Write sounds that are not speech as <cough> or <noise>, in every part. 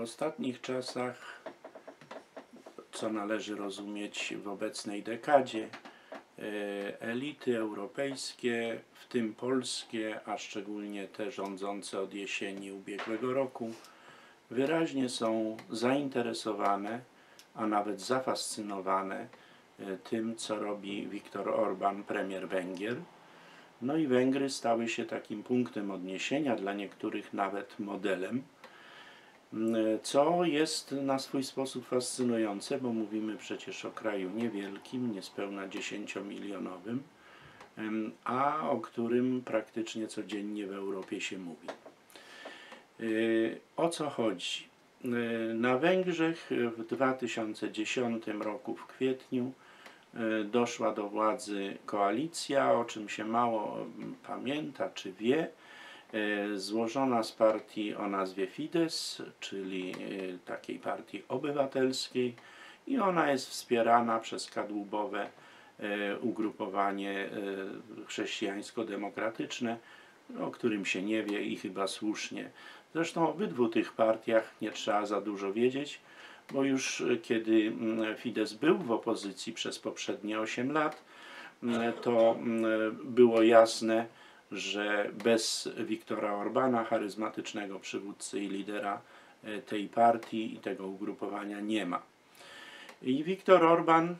ostatnich czasach, co należy rozumieć w obecnej dekadzie, e, elity europejskie, w tym polskie, a szczególnie te rządzące od jesieni ubiegłego roku, wyraźnie są zainteresowane, a nawet zafascynowane e, tym, co robi Viktor Orban, premier Węgier. No i Węgry stały się takim punktem odniesienia, dla niektórych nawet modelem, co jest na swój sposób fascynujące, bo mówimy przecież o kraju niewielkim, niespełna 10-milionowym, em, a o którym praktycznie codziennie w Europie się mówi. Y, O co chodzi? Y, Na Węgrzech w 2010 roku w kwietniu y, doszła do władzy koalicja, o czym się mało mm, pamięta czy wie, złożona z partii o nazwie Fidesz, czyli y, takiej partii obywatelskiej i ona jest wspierana przez kadłubowe y, ugrupowanie chrześcijańsko-demokratyczne, o którym się nie wie i chyba słusznie. Zresztą o obydwu tych partiach nie trzeba za dużo wiedzieć, bo już kiedy mm, Fidesz był w opozycji przez poprzednie 8 lat, to mm, było jasne, że bez Viktora Orbana, charyzmatycznego przywódcy i lidera y, tej partii i tego ugrupowania nie ma. I Viktor Orban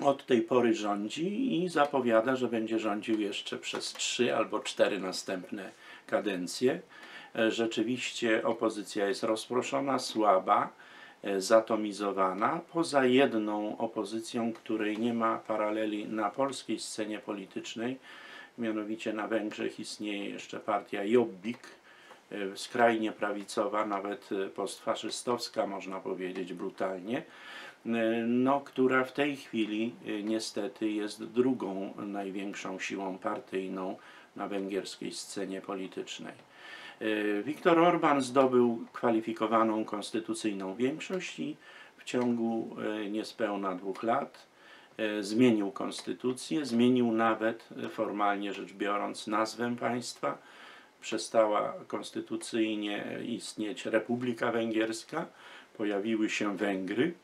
od tej pory rządzi i zapowiada, że będzie rządził jeszcze przez trzy albo cztery następne kadencje. E, Rzeczywiście opozycja jest rozproszona, słaba, e, zatomizowana. Poza jedną opozycją, której nie ma paraleli na polskiej scenie politycznej, mianowicie na Węgrzech istnieje jeszcze partia Jobbik, e, skrajnie prawicowa, nawet e, postfaszystowska, można powiedzieć brutalnie, e, no, która w tej chwili niestety jest drugą największą siłą partyjną na węgierskiej scenie politycznej. Viktor Orban zdobył kwalifikowaną konstytucyjną większość i w ciągu niespełna dwóch lat zmienił konstytucję, zmienił nawet e, formalnie rzecz biorąc nazwę państwa. Przestała konstytucyjnie istnieć Republika Węgierska, pojawiły się Węgry.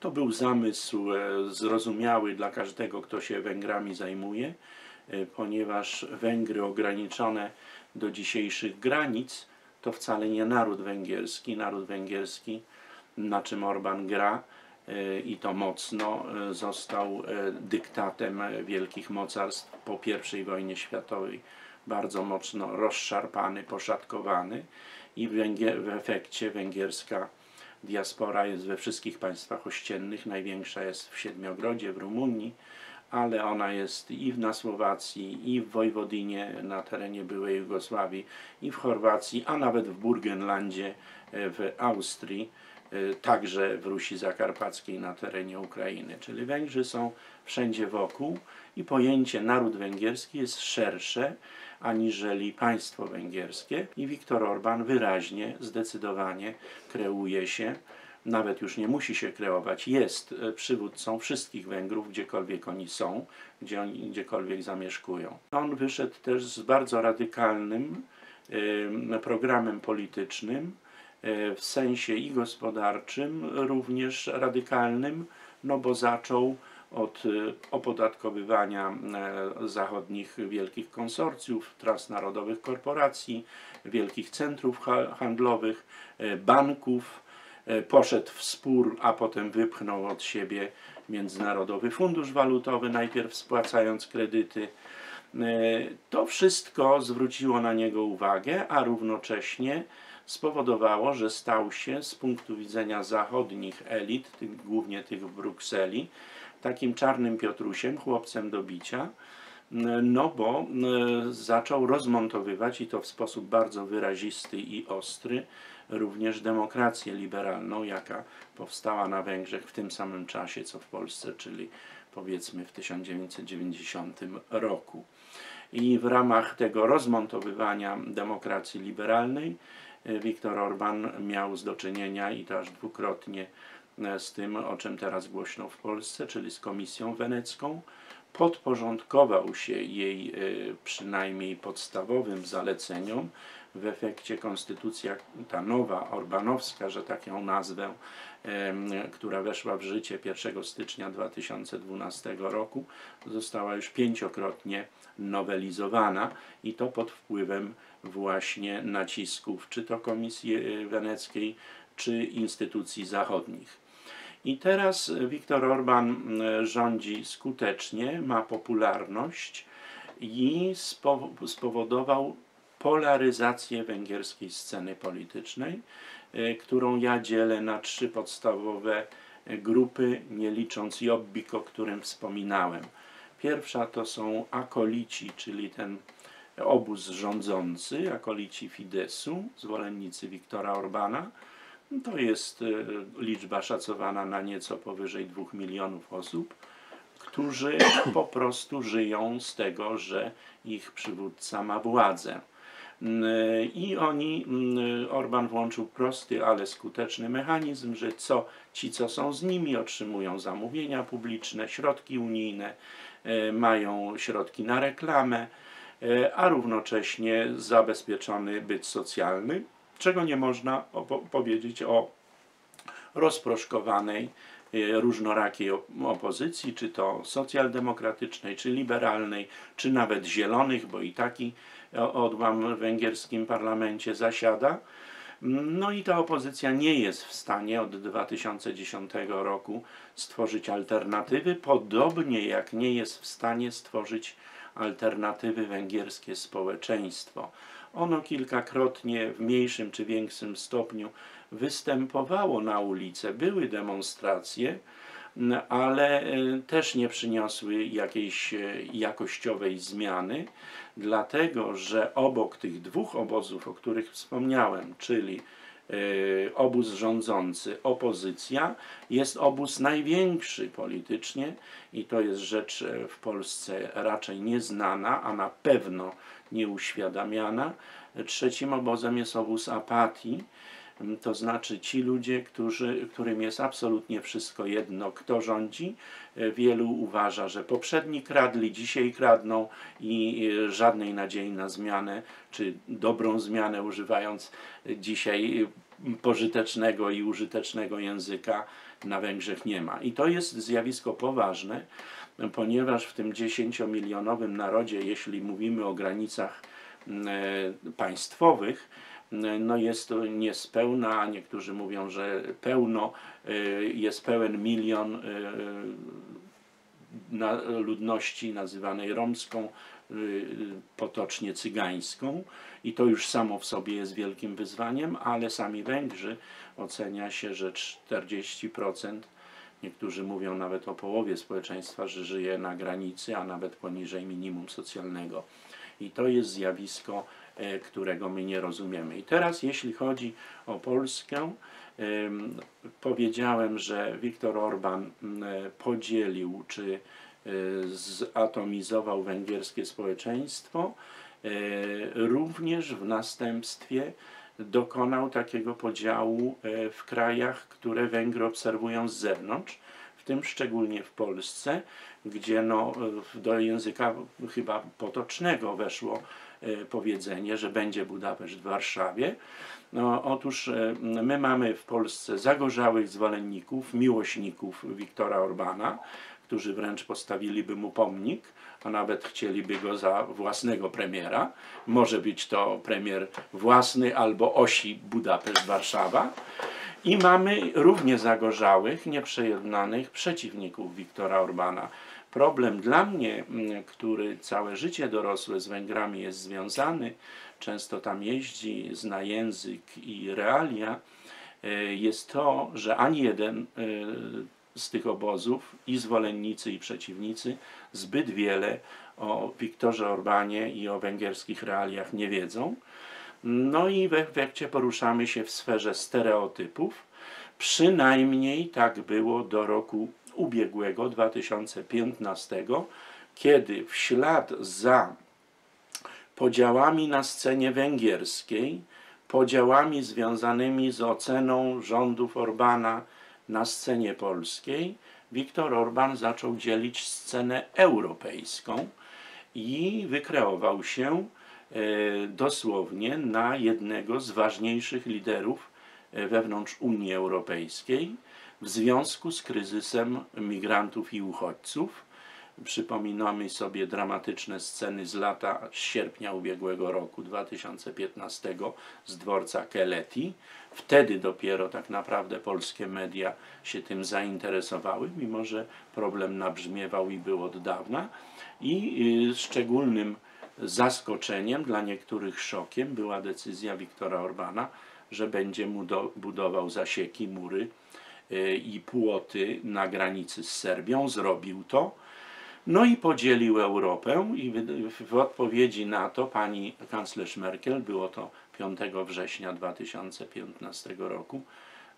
To był zamysł e, zrozumiały dla każdego, kto się Węgrami zajmuje, e, ponieważ Węgry ograniczone do dzisiejszych granic to wcale nie naród węgierski. Naród węgierski, na czym Orban gra e, i to mocno, e, został e, dyktatem e, wielkich mocarstw po I wojnie światowej. Bardzo mocno rozszarpany, poszatkowany i w, efekcie węgierska diaspora jest we wszystkich państwach ościennych. Największa jest w Siedmiogrodzie, w Rumunii, ale ona jest i na Słowacji, i w Wojwodinie na terenie byłej Jugosławii, i w Chorwacji, a nawet w Burgenlandzie e, w Austrii, e, także w Rusi Zakarpackiej na terenie Ukrainy. Czyli Węgrzy są wszędzie wokół i pojęcie naród węgierski jest szersze aniżeli państwo węgierskie i Viktor Orban wyraźnie, zdecydowanie kreuje się nawet już nie musi się kreować, jest e, przywódcą wszystkich Węgrów, gdziekolwiek oni są, gdzie oni gdziekolwiek zamieszkują. On wyszedł też z bardzo radykalnym em, programem politycznym, w sensie i gospodarczym, również radykalnym, no bo zaczął od e, opodatkowywania e, zachodnich wielkich konsorcjów, transnarodowych korporacji, wielkich centrów ha- handlowych, e, banków, e, poszedł w spór, a potem wypchnął od siebie Międzynarodowy Fundusz Walutowy, najpierw spłacając kredyty. E, To wszystko zwróciło na niego uwagę, a równocześnie spowodowało, że stał się z punktu widzenia zachodnich elit, tych, głównie tych w Brukseli, takim czarnym Piotrusiem, chłopcem do bicia, no bo e, zaczął rozmontowywać i to w sposób bardzo wyrazisty i ostry również demokrację liberalną, jaka powstała na Węgrzech w tym samym czasie co w Polsce, czyli powiedzmy w 1990 roku. I w ramach tego rozmontowywania demokracji liberalnej Viktor Orban miał do czynienia i to aż dwukrotnie e, z tym, o czym teraz głośno w Polsce, czyli z Komisją Wenecką, podporządkował się jej przynajmniej podstawowym zaleceniom. W efekcie konstytucja ta nowa, orbanowska, że tak ją nazwę, która weszła w życie 1 stycznia 2012 roku, została już pięciokrotnie nowelizowana i to pod wpływem właśnie nacisków czy to Komisji Weneckiej, czy instytucji zachodnich. I teraz Viktor Orban rządzi skutecznie, ma popularność i spowodował polaryzację węgierskiej sceny politycznej, e, którą ja dzielę na trzy podstawowe grupy, nie licząc Jobbik, o którym wspominałem. Pierwsza to są akolici, czyli ten obóz rządzący, akolici Fidesu, zwolennicy Viktora Orbana. To jest e, liczba szacowana na nieco powyżej 2 milionów osób, którzy <coughs> po prostu żyją z tego, że ich przywódca ma władzę. Mm, I oni, mm, Orban włączył prosty, ale skuteczny mechanizm, że co, ci, co są z nimi, otrzymują zamówienia publiczne, środki unijne, e, mają środki na reklamę, e, a równocześnie zabezpieczony byt socjalny, czego nie można powiedzieć o rozproszkowanej, e, różnorakiej opozycji, czy to socjaldemokratycznej, czy liberalnej, czy nawet zielonych, bo i taki odłam w węgierskim parlamencie zasiada. No i ta opozycja nie jest w stanie od 2010 roku stworzyć alternatywy, podobnie jak nie jest w stanie stworzyć alternatywy węgierskie społeczeństwo. Ono kilkakrotnie w mniejszym czy większym stopniu występowało na ulicę, były demonstracje, ale e, też nie przyniosły jakiejś e, jakościowej zmiany, dlatego że obok tych dwóch obozów, o których wspomniałem, czyli obóz rządzący, opozycja, jest obóz największy politycznie i to jest rzecz w Polsce raczej nieznana, a na pewno nieuświadamiana. Trzecim obozem jest obóz apatii, to znaczy ci ludzie, którzy, którym jest absolutnie wszystko jedno, kto rządzi. E, wielu uważa, że poprzedni kradli, dzisiaj kradną i e, żadnej nadziei na zmianę, czy dobrą zmianę używając dzisiaj pożytecznego i użytecznego języka na Węgrzech nie ma. I to jest zjawisko poważne, ponieważ w tym 10-milionowym narodzie, jeśli mówimy o granicach e, państwowych, no jest to niespełna, niektórzy mówią, że pełno, y, jest pełen milion y, ludności nazywanej romską, y, potocznie cygańską i to już samo w sobie jest wielkim wyzwaniem, ale sami Węgrzy ocenia się, że 40%, niektórzy mówią nawet o połowie społeczeństwa, że żyje na granicy, a nawet poniżej minimum socjalnego. I to jest zjawisko którego my nie rozumiemy. I teraz jeśli chodzi o Polskę, powiedziałem, że Viktor Orban podzielił czy e, zatomizował węgierskie społeczeństwo, e, również w następstwie dokonał takiego podziału w krajach, które Węgry obserwują z zewnątrz, w tym szczególnie w Polsce, gdzie no, do języka chyba potocznego weszło E, powiedzenie, że będzie Budapeszt w Warszawie. No, otóż e, my mamy w Polsce zagorzałych zwolenników, miłośników Wiktora Orbana, którzy wręcz postawiliby mu pomnik, a nawet chcieliby go za własnego premiera. Może być to premier własny albo osi Budapeszt-Warszawa. I mamy równie zagorzałych, nieprzejednanych przeciwników Wiktora Orbana. Problem dla mnie, mm, który całe życie dorosłe z Węgrami jest związany, często tam jeździ, zna język i realia, e, jest to, że ani jeden e, z tych obozów, i zwolennicy, i przeciwnicy, zbyt wiele o Wiktorze Orbanie i o węgierskich realiach nie wiedzą. No i w efekcie poruszamy się w sferze stereotypów. Przynajmniej tak było do roku ubiegłego, 2015, kiedy w ślad za podziałami na scenie węgierskiej, podziałami związanymi z oceną rządów Orbana na scenie polskiej, Viktor Orban zaczął dzielić scenę europejską i wykreował się e, dosłownie na jednego z ważniejszych liderów e, wewnątrz Unii Europejskiej w związku z kryzysem migrantów i uchodźców. Przypominamy sobie dramatyczne sceny z lata z sierpnia ubiegłego roku 2015 z dworca Keleti. Wtedy dopiero tak naprawdę polskie media się tym zainteresowały, mimo że problem nabrzmiewał i był od dawna. I y, szczególnym zaskoczeniem, dla niektórych szokiem, była decyzja Viktora Orbana, że będzie mu do, budował zasieki, mury i płoty na granicy z Serbią. Zrobił to. No i podzielił Europę i w, odpowiedzi na to pani kanclerz Merkel, było to 5 września 2015 roku,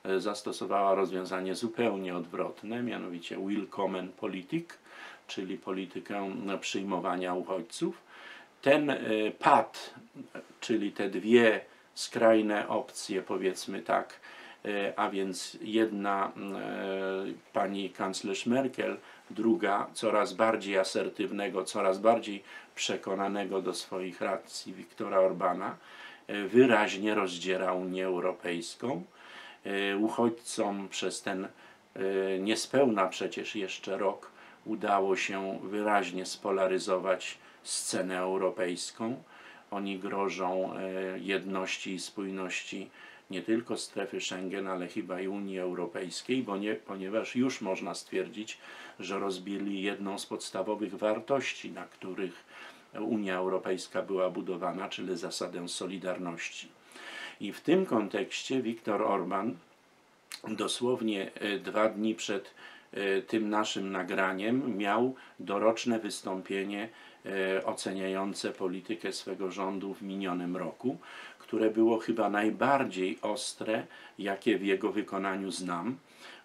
e, zastosowała rozwiązanie zupełnie odwrotne, mianowicie Willkommen Politik, czyli politykę przyjmowania uchodźców. Ten e, pad, czyli te dwie skrajne opcje, powiedzmy tak, a więc jedna pani kanclerz Merkel, druga coraz bardziej asertywnego, coraz bardziej przekonanego do swoich racji Viktora Orbana, wyraźnie rozdziera Unię Europejską. Uchodźcom przez ten niespełna przecież jeszcze rok udało się wyraźnie spolaryzować scenę europejską. Oni grożą jedności i spójności nie tylko strefy Schengen, ale chyba i Unii Europejskiej, bo nie, ponieważ już można stwierdzić, że rozbili jedną z podstawowych wartości, na których Unia Europejska była budowana, czyli zasadę solidarności. I w tym kontekście Viktor Orban dosłownie e, dwa dni przed e, tym naszym nagraniem miał doroczne wystąpienie oceniające politykę swego rządu w minionym roku, które było chyba najbardziej ostre, jakie w jego wykonaniu znam.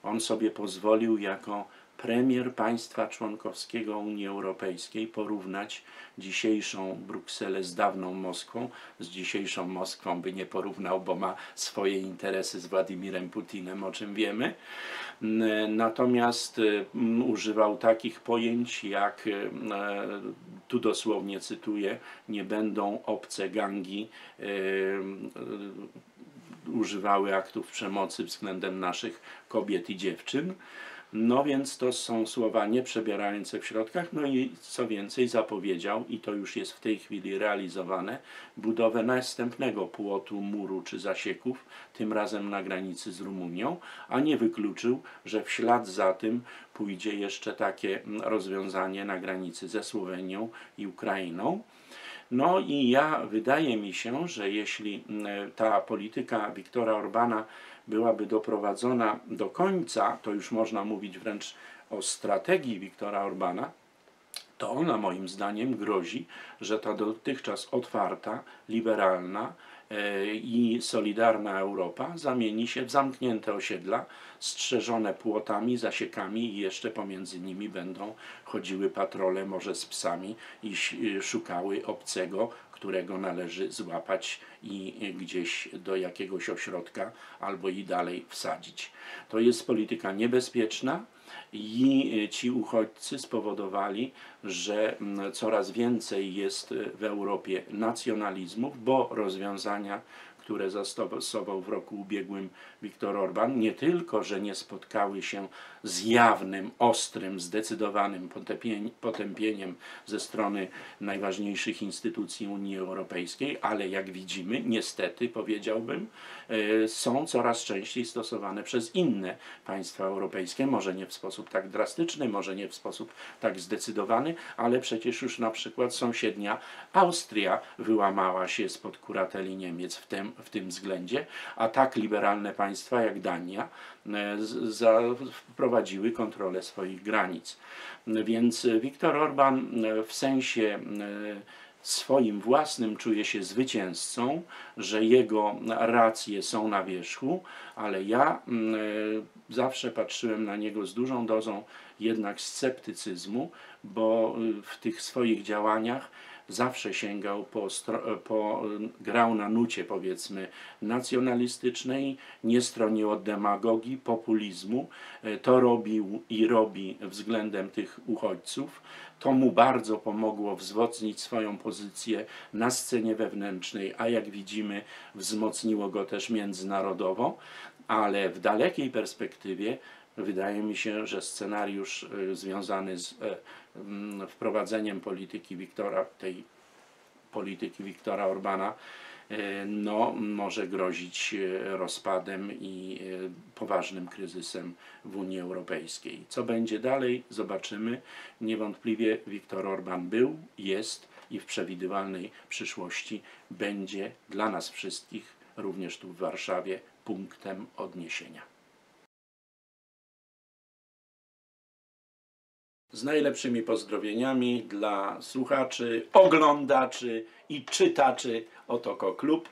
On sobie pozwolił jako premier państwa członkowskiego Unii Europejskiej porównać dzisiejszą Brukselę z dawną Moskwą, z dzisiejszą Moskwą by nie porównał, bo ma swoje interesy z Władimirem Putinem, o czym wiemy. Natomiast używał takich pojęć jak, tu dosłownie cytuję, nie będą obce gangi używały aktów przemocy względem naszych kobiet i dziewczyn. No więc to są słowa nieprzebierające w środkach, no i co więcej zapowiedział, i to już jest w tej chwili realizowane, budowę następnego płotu, muru czy zasieków, tym razem na granicy z Rumunią, a nie wykluczył, że w ślad za tym pójdzie jeszcze takie rozwiązanie na granicy ze Słowenią i Ukrainą. No i ja, wydaje mi się, że jeśli ta polityka Wiktora Orbana byłaby doprowadzona do końca, to już można mówić wręcz o strategii Wiktora Orbana, to ona moim zdaniem grozi, że ta dotychczas otwarta, liberalna i solidarna Europa zamieni się w zamknięte osiedla, strzeżone płotami, zasiekami i jeszcze pomiędzy nimi będą chodziły patrole, może z psami i szukały obcego, którego należy złapać i gdzieś do jakiegoś ośrodka albo i dalej wsadzić. To jest polityka niebezpieczna i ci uchodźcy spowodowali, że coraz więcej jest w Europie nacjonalizmów, bo rozwiązania które zastosował w roku ubiegłym Viktor Orban, nie tylko, że nie spotkały się z jawnym, ostrym, zdecydowanym potępieniem ze strony najważniejszych instytucji Unii Europejskiej, ale jak widzimy, niestety powiedziałbym, e, są coraz częściej stosowane przez inne państwa europejskie, może nie w sposób tak drastyczny, może nie w sposób tak zdecydowany, ale przecież już na przykład sąsiednia Austria wyłamała się spod kurateli Niemiec w tym, w tym względzie, a tak liberalne państwa jak Dania e, wprowadziły kontrolę swoich granic. Więc Viktor Orban e, w sensie e, swoim własnym czuje się zwycięzcą, że jego racje są na wierzchu, ale ja zawsze patrzyłem na niego z dużą dozą jednak sceptycyzmu, bo w tych swoich działaniach zawsze sięgał po, po grał na nucie powiedzmy nacjonalistycznej, nie stronił od demagogii, populizmu. E, To robił i robi względem tych uchodźców. To mu bardzo pomogło wzmocnić swoją pozycję na scenie wewnętrznej, a jak widzimy, wzmocniło go też międzynarodowo, ale w dalekiej perspektywie wydaje mi się, że scenariusz y, związany z e, mm, wprowadzeniem polityki Wiktora, tej polityki Wiktora Orbana, e, no, może grozić rozpadem i poważnym kryzysem w Unii Europejskiej. Co będzie dalej, zobaczymy. Niewątpliwie Viktor Orban był, jest i w przewidywalnej przyszłości będzie dla nas wszystkich, również tu w Warszawie, punktem odniesienia. Z najlepszymi pozdrowieniami dla słuchaczy, oglądaczy i czytaczy Otoko Klub.